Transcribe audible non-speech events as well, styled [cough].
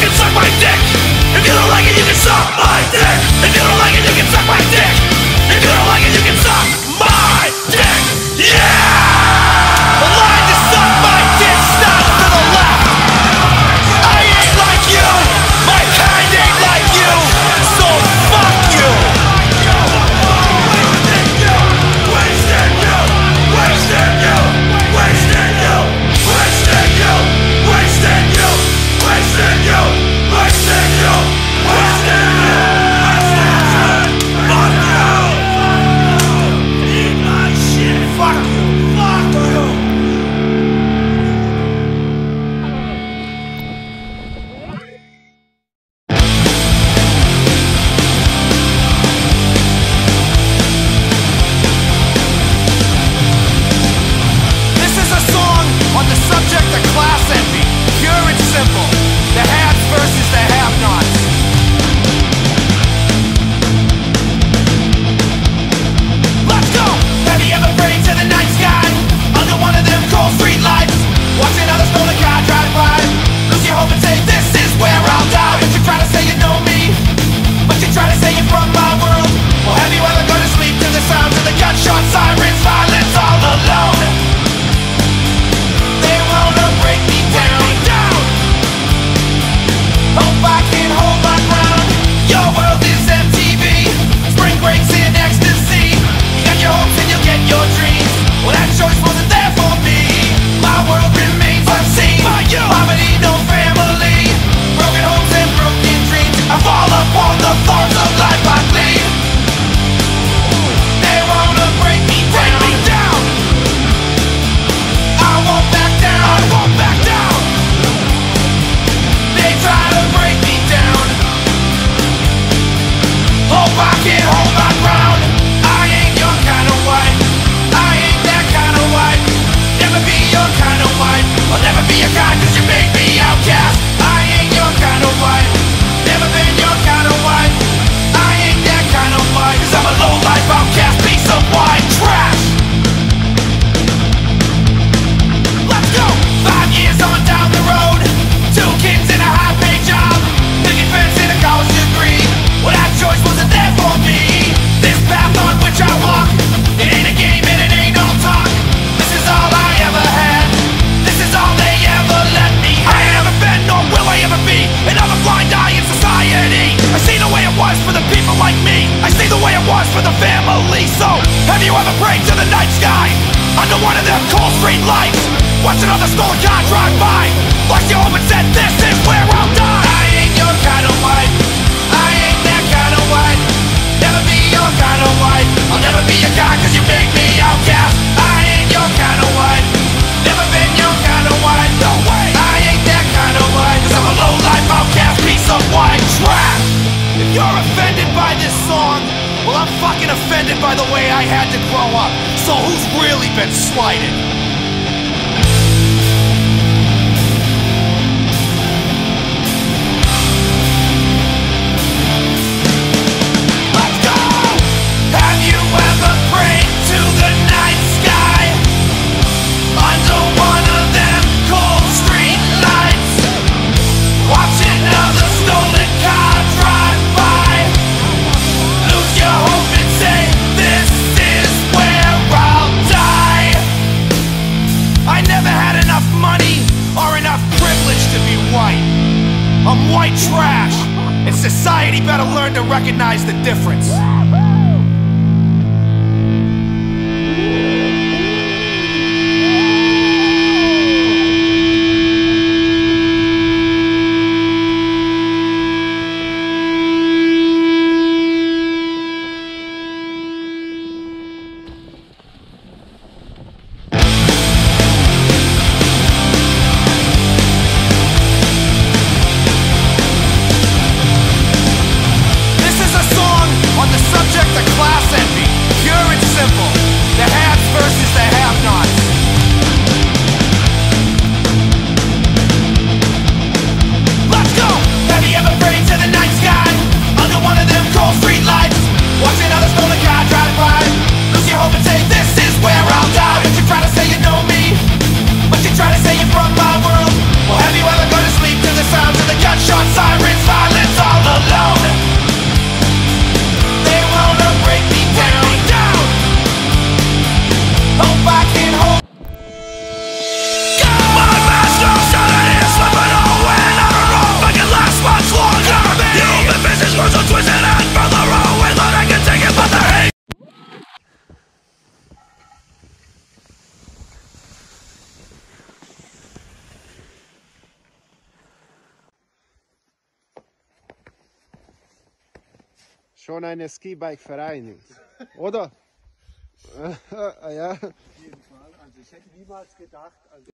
you can suck my dick. If you don't like it, you can suck my of them cold street lights Watch another stolen car drive by. Your home and said this is where I'll die. I ain't your kind of white I ain't that kind of white Never be your kind of white I'll never be your guy cause you make me outcast. I ain't your kind of white Never been your kind of white No way. I ain't that kind of white Cause I'm a low life outcast piece of white trash If you're offended by this song Well I'm fucking offended by the way I had to grow up So who's really been slighted? Society better learn to recognize the difference Schon eine Skibike-Vereinigung, oder? [laughs] ja. jeden Fall. Also ich hätte niemals gedacht, also